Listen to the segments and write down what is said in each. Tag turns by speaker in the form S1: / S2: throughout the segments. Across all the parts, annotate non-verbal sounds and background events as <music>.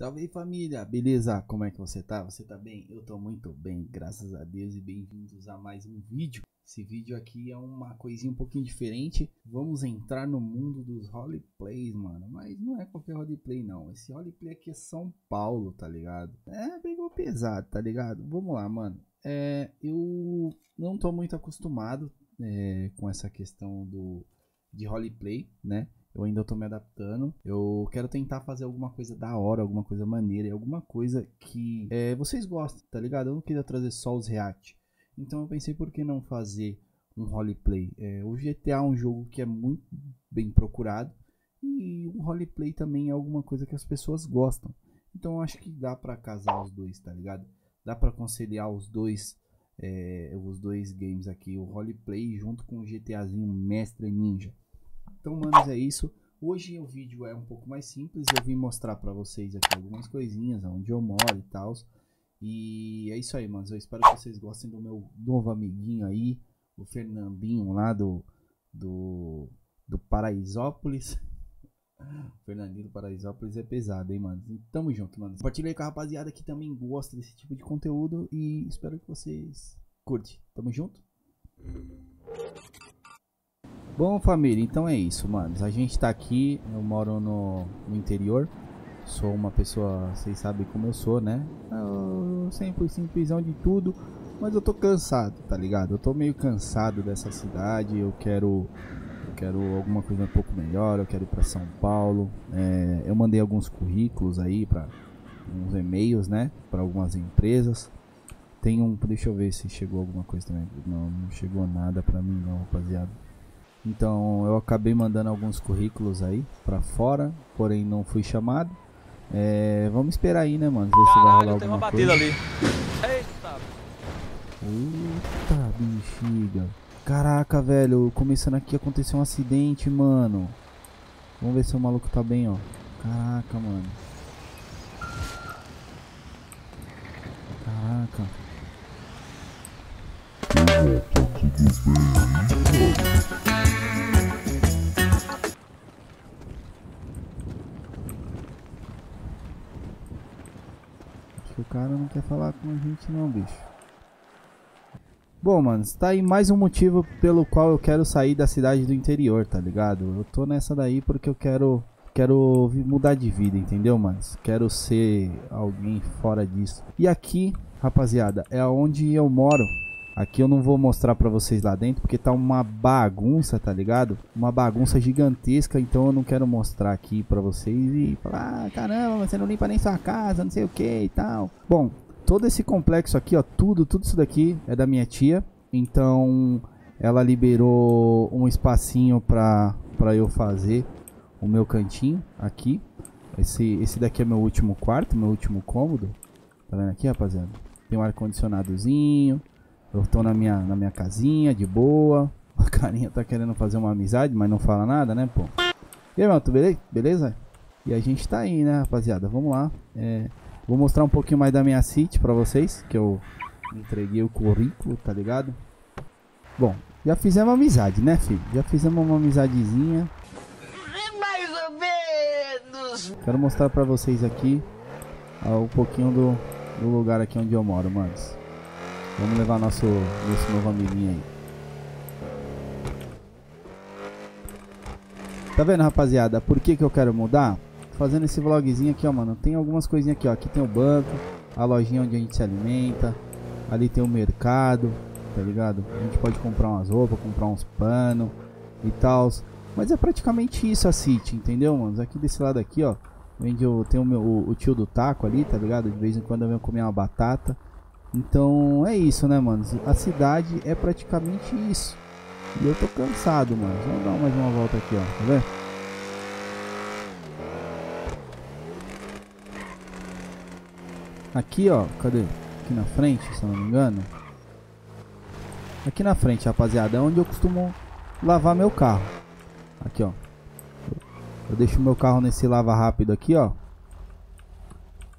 S1: Salve aí família, beleza? Como é que você tá? Você tá bem? Eu tô muito bem, graças a Deus e bem-vindos a mais um vídeo. Esse vídeo aqui é uma coisinha um pouquinho diferente. Vamos entrar no mundo dos roleplays, mano. Mas não é qualquer roleplay não. Esse roleplay aqui é São Paulo, tá ligado? É, pegou pesado, tá ligado? Vamos lá, mano. É, eu não tô muito acostumado é, com essa questão do de roleplay, né? Eu ainda tô me adaptando. Eu quero tentar fazer alguma coisa da hora, alguma coisa maneira, alguma coisa que é, vocês gostem, tá ligado? Eu não queria trazer só os react. Então eu pensei por que não fazer um roleplay. É, o GTA é um jogo que é muito bem procurado e o roleplay também é alguma coisa que as pessoas gostam. Então eu acho que dá para casar os dois, tá ligado? Dá para conciliar os dois é, os dois games aqui, o roleplay junto com o GTAzinho Mestre Ninja. Então, manos, é isso. Hoje o vídeo é um pouco mais simples. Eu vim mostrar pra vocês aqui algumas coisinhas, onde eu moro e tal. E é isso aí, manos. Eu espero que vocês gostem do meu novo amiguinho aí, o Fernandinho lá do, do, do Paraisópolis. <laughs> Fernandinho do Paraisópolis é pesado, hein, mano? Tamo junto, mano. Compartilha aí com a rapaziada que também gosta desse tipo de conteúdo e espero que vocês curtem. Tamo junto? Bom, família, então é isso, mano. A gente tá aqui, eu moro no, no interior. Sou uma pessoa, vocês sabem como eu sou, né? Eu sempre simplesão de tudo, mas eu tô cansado, tá ligado? Eu tô meio cansado dessa cidade, eu quero eu quero alguma coisa um pouco melhor, eu quero ir para São Paulo. É, eu mandei alguns currículos aí para uns e-mails, né, para algumas empresas. Tem um, deixa eu ver se chegou alguma coisa também. Não, não chegou nada para mim não, rapaziada. Então eu acabei mandando alguns currículos aí para fora, porém não fui chamado. É, vamos esperar aí, né, mano? Ver se vai rolar
S2: uma
S1: alguma
S2: batida
S1: coisa.
S2: ali. Eita.
S1: Eita, bexiga. Caraca, velho, começando aqui aconteceu um acidente, mano. Vamos ver se o maluco tá bem, ó. Caraca, mano. Caraca. O cara não quer falar com a gente não, bicho. Bom, mano, tá aí mais um motivo pelo qual eu quero sair da cidade do interior, tá ligado? Eu tô nessa daí porque eu quero quero mudar de vida, entendeu, mano? Quero ser alguém fora disso. E aqui, rapaziada, é onde eu moro. Aqui eu não vou mostrar pra vocês lá dentro porque tá uma bagunça, tá ligado? Uma bagunça gigantesca, então eu não quero mostrar aqui pra vocês e falar, ah, caramba, você não limpa nem sua casa, não sei o que e tal. Bom, todo esse complexo aqui, ó, tudo, tudo isso daqui é da minha tia. Então, ela liberou um espacinho pra, pra eu fazer o meu cantinho aqui. Esse, esse daqui é meu último quarto, meu último cômodo. Tá vendo aqui, rapaziada? Tem um ar-condicionadozinho. Eu tô na minha, na minha casinha, de boa. A carinha tá querendo fazer uma amizade, mas não fala nada, né, pô? E aí, mano, tu beleza? beleza? E a gente tá aí, né, rapaziada? Vamos lá. É, Vou mostrar um pouquinho mais da minha City pra vocês, que eu entreguei o currículo, tá ligado? Bom, já fizemos amizade, né, filho? Já fizemos uma amizadezinha.
S3: Mais ou menos.
S1: Quero mostrar pra vocês aqui um pouquinho do, do lugar aqui onde eu moro, manos. Vamos levar nosso, nosso novo amiguinho aí. Tá vendo, rapaziada? Por que que eu quero mudar? Fazendo esse vlogzinho aqui, ó, mano. Tem algumas coisinhas aqui, ó. Aqui tem o banco, a lojinha onde a gente se alimenta. Ali tem o mercado, tá ligado? A gente pode comprar umas roupas, comprar uns panos e tal. Mas é praticamente isso a City, entendeu, mano? Aqui desse lado aqui, ó. Onde eu tenho o, meu, o, o tio do taco ali, tá ligado? De vez em quando eu venho comer uma batata. Então é isso, né, mano? A cidade é praticamente isso. E eu tô cansado, mano. Vamos dar mais uma volta aqui, ó. Tá vendo? Aqui, ó. Cadê? Aqui na frente, se não me engano. Aqui na frente, rapaziada, é onde eu costumo lavar meu carro. Aqui, ó. Eu deixo meu carro nesse lava rápido aqui, ó.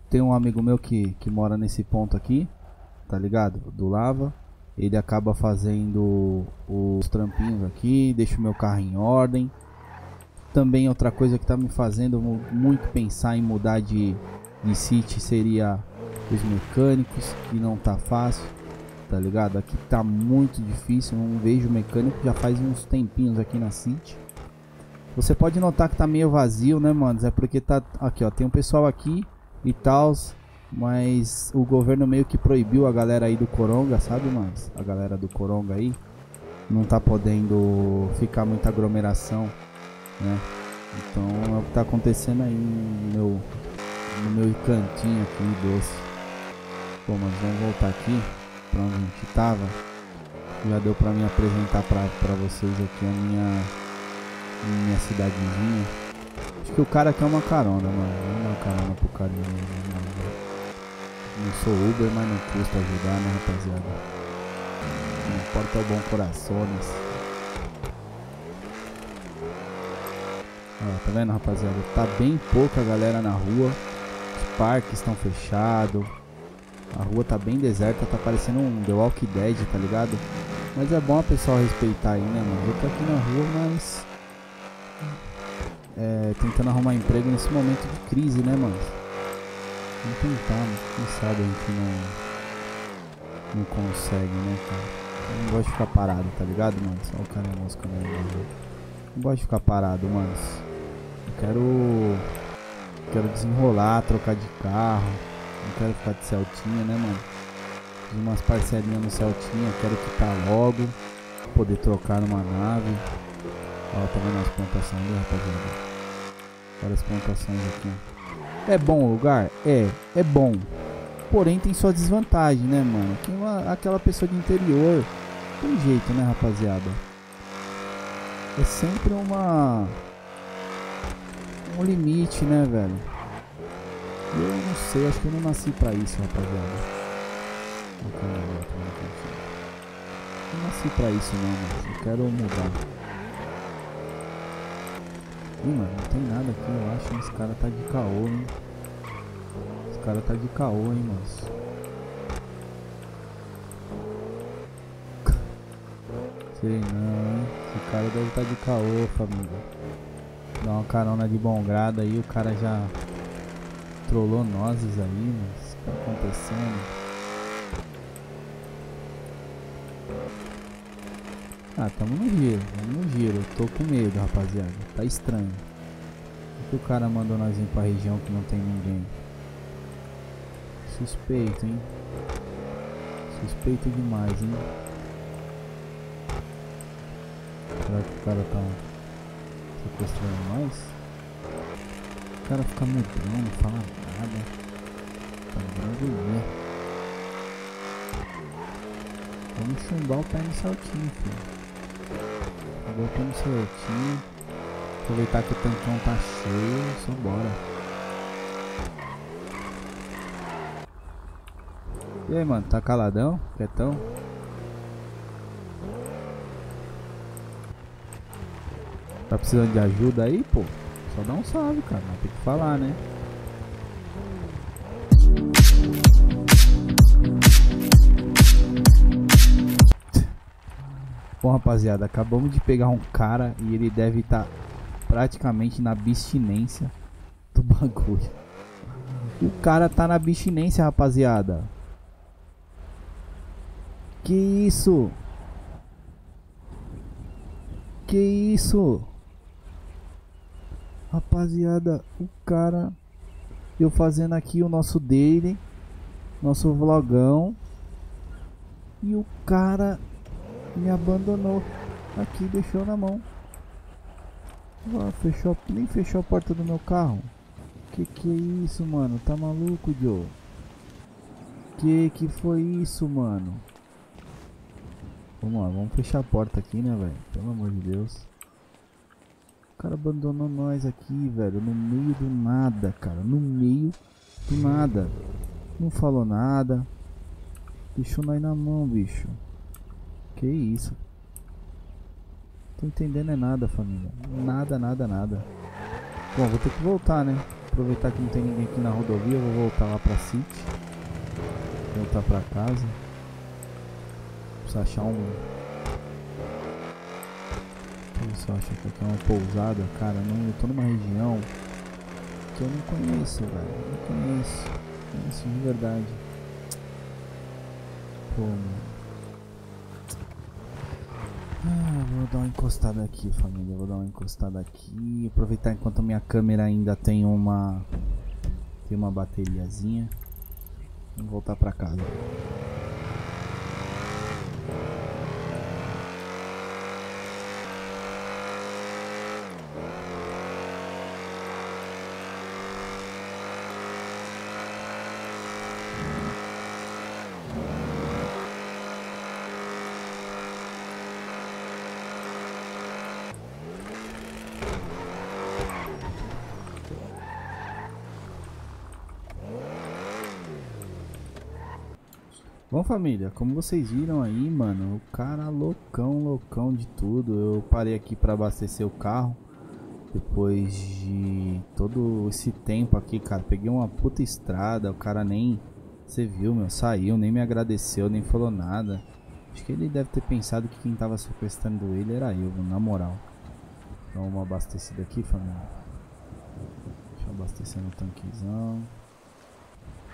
S1: Tem um amigo meu que, que mora nesse ponto aqui, tá ligado? Do lava. Ele acaba fazendo os trampinhos aqui, deixa o meu carro em ordem. Também outra coisa que tá me fazendo mu- muito pensar em mudar de, de City seria os mecânicos, que não tá fácil, tá ligado? Aqui tá muito difícil, não vejo mecânico já faz uns tempinhos aqui na City. Você pode notar que tá meio vazio, né, manos? É porque tá aqui, ó, tem um pessoal aqui e tal, mas o governo meio que proibiu a galera aí do Coronga, sabe, manos? A galera do Coronga aí não tá podendo ficar muita aglomeração, né? Então é o que tá acontecendo aí no meu, no meu cantinho aqui doce. Bom, mas vamos voltar aqui pra onde a gente tava. Já deu pra me apresentar pra, pra vocês aqui a minha, minha cidadezinha. Acho que o cara quer uma carona, mano. Vamos dar uma carona pro carinha. Não sou Uber, mas não custa ajudar, né, rapaziada? Não importa o bom coração, né? Ó, tá vendo, rapaziada? Tá bem pouca galera na rua. Os parques estão fechados. A rua tá bem deserta, tá parecendo um The Walking Dead, tá ligado? Mas é bom a pessoa respeitar aí, né, mano? Eu tô aqui na rua, mas... É, tentando arrumar emprego nesse momento de crise, né, mano? Vamos tentar, quem sabe a gente não... Não consegue, né, cara? Eu não gosto de ficar parado, tá ligado, mano? Só o cara é mosca, né, mano? Não gosto de ficar parado, mano. Quero. Quero desenrolar, trocar de carro. Não quero ficar de Celtinha, né, mano? Fiz umas parcelinhas no Celtinha, quero quitar logo. Poder trocar numa nave. Ó, tá vendo as plantações ali, rapaziada? Várias plantações aqui. É bom o lugar? É, é bom. Porém tem sua desvantagem, né, mano? Que uma, aquela pessoa de interior. Tem jeito, né, rapaziada? É sempre uma um limite, né, velho? Eu não sei, acho que eu não nasci pra isso, rapaziada. Não nasci pra isso não, mas eu quero mudar. Ih, mano, não tem nada aqui, eu acho. Esse cara tá de caô, hein? Esse cara tá de caô, hein, mas. Sei não? Esse cara deve estar tá de caô, família. Dá uma carona de bom grado aí, o cara já trollou nozes aí, mas o que tá acontecendo? Ah, tamo no giro, tamo no giro. Eu tô com medo, rapaziada. Tá estranho. Por que o cara mandou nós ir pra região que não tem ninguém? Suspeito, hein? Suspeito demais, hein? Será que o cara tá sequestrando nós. O cara fica mudando, não fala nada. Tá dando né? Vamos chumbar o pé no saltinho, filho. Chumbar o pé no saltinho. Aproveitar que o tancão tá cheio, só bora. E aí, mano, tá caladão? Quietão? Tá precisando de ajuda aí, pô? Só dá um salve, cara. Tem que falar, né? Bom, rapaziada, acabamos de pegar um cara e ele deve estar tá praticamente na abstinência do <laughs> bagulho. O cara tá na abstinência, rapaziada. Que isso? Que isso? Rapaziada, o cara. Eu fazendo aqui o nosso daily. Nosso vlogão. E o cara me abandonou. Aqui, deixou na mão. Ah, fechou, nem fechou a porta do meu carro. Que que é isso, mano? Tá maluco, Joe? Que que foi isso, mano? Vamos lá, vamos fechar a porta aqui, né, velho? Pelo amor de Deus cara abandonou nós aqui, velho, no meio do nada, cara, no meio do nada. Não falou nada. Deixou nós na mão, bicho. Que isso? Tô entendendo é nada, família. Nada, nada, nada. Bom, vou ter que voltar, né? Aproveitar que não tem ninguém aqui na rodovia, vou voltar lá pra City. Voltar pra casa. Preciso achar um o pessoal acha que aqui é uma pousada, cara, não, eu tô numa região que eu não conheço, velho. Eu não conheço. Não conheço de verdade. Pô, mano. Ah, vou dar uma encostada aqui, família. Vou dar uma encostada aqui. Aproveitar enquanto minha câmera ainda tem uma. Tem uma bateriazinha. Vamos voltar pra casa. Bom família, como vocês viram aí, mano, o cara loucão, loucão de tudo. Eu parei aqui para abastecer o carro. Depois de todo esse tempo aqui, cara, peguei uma puta estrada, o cara nem, você viu, meu, saiu, nem me agradeceu, nem falou nada. Acho que ele deve ter pensado que quem tava sequestrando ele era eu, na moral. Então, uma abastecida aqui, família. Deixa eu abastecer no tanquezão.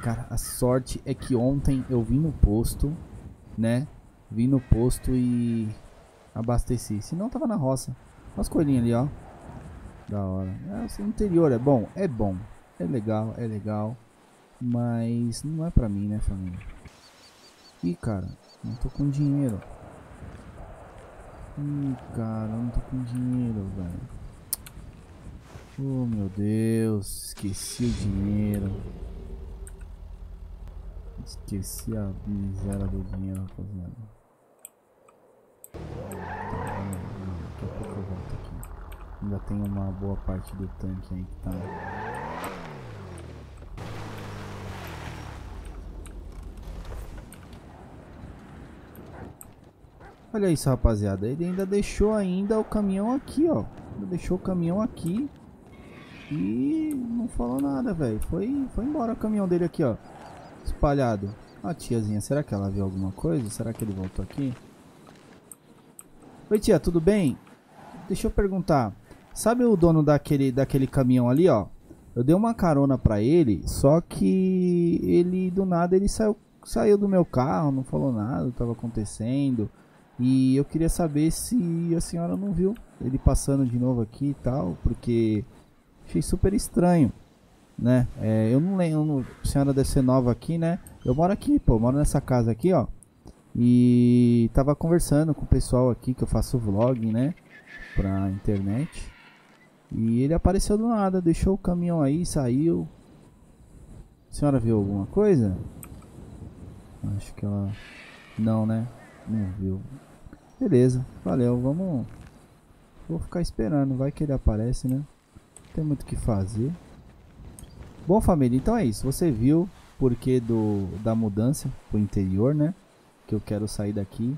S1: Cara, a sorte é que ontem eu vim no posto, né? Vim no posto e abasteci. Se não, tava na roça. Olha as coelhinhas ali, ó. Da hora. É, o interior é bom? É bom. É legal, é legal. Mas não é pra mim, né, família? Ih, cara, não tô com dinheiro. Ih, cara, não tô com dinheiro, velho. Oh, meu Deus. Esqueci o dinheiro. Esqueci a miséria do dinheiro, rapaziada. Daqui a pouco eu volto aqui. Ainda tem uma boa parte do tanque aí que tá. Olha isso, rapaziada. Ele ainda deixou ainda o caminhão aqui, ó. Ele deixou o caminhão aqui. E não falou nada, velho. Foi, foi embora o caminhão dele aqui, ó espalhado. A tiazinha, será que ela viu alguma coisa? Será que ele voltou aqui? Oi tia, tudo bem? Deixa eu perguntar. Sabe o dono daquele, daquele caminhão ali, ó? Eu dei uma carona pra ele, só que ele do nada ele saiu, saiu do meu carro, não falou nada, estava acontecendo. E eu queria saber se a senhora não viu ele passando de novo aqui e tal, porque achei super estranho né? É, eu não lembro, a senhora deve ser nova aqui, né? Eu moro aqui, pô, moro nessa casa aqui, ó. E tava conversando com o pessoal aqui que eu faço vlog, né? Pra internet. E ele apareceu do nada, deixou o caminhão aí, saiu. A senhora viu alguma coisa? Acho que ela. Não, né? Não viu. Beleza, valeu, vamos. Vou ficar esperando, vai que ele aparece, né? Não tem muito o que fazer. Bom família, então é isso. Você viu porque do da mudança pro interior, né? Que eu quero sair daqui.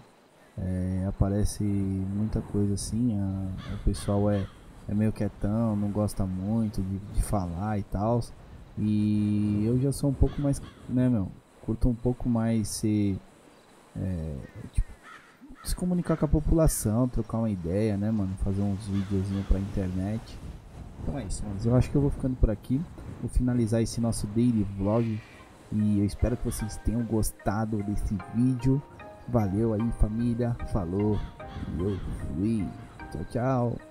S1: É, aparece muita coisa assim. A, o pessoal é, é meio quietão, não gosta muito de, de falar e tal. E eu já sou um pouco mais, né, meu? Curto um pouco mais ser. É, tipo, se comunicar com a população, trocar uma ideia, né, mano? Fazer uns videozinhos pra internet. Então é isso, mas eu acho que eu vou ficando por aqui. Vou finalizar esse nosso daily vlog. E eu espero que vocês tenham gostado desse vídeo. Valeu aí família, falou e eu fui. Tchau, tchau.